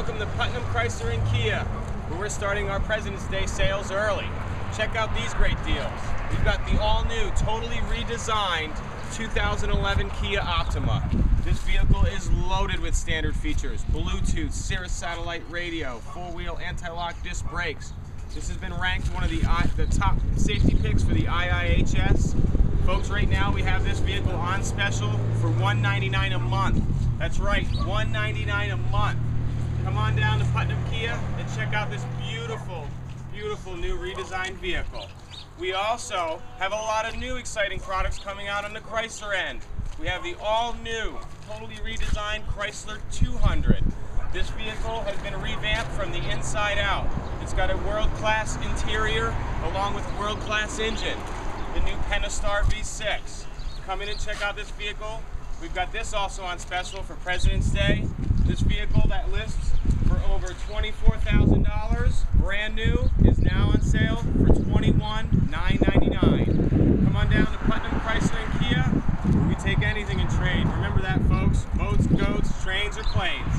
Welcome to Putnam Chrysler and Kia, where we're starting our President's Day sales early. Check out these great deals. We've got the all-new, totally redesigned 2011 Kia Optima. This vehicle is loaded with standard features. Bluetooth, Sirius satellite radio, four-wheel anti-lock disc brakes. This has been ranked one of the, the top safety picks for the IIHS. Folks, right now we have this vehicle on special for 199 a month. That's right, 199 a month. Come on down to Putnam Kia and check out this beautiful, beautiful new redesigned vehicle. We also have a lot of new exciting products coming out on the Chrysler end. We have the all-new, totally redesigned Chrysler 200. This vehicle has been revamped from the inside out. It's got a world-class interior along with world-class engine. The new Pentastar V6. Come in and check out this vehicle. We've got this also on special for President's Day. This vehicle that lists for over $24,000, brand new, is now on sale for $21,999. Come on down to Putnam Chrysler and Kia. We take anything in trade. Remember that, folks. Boats, goats, trains, or planes.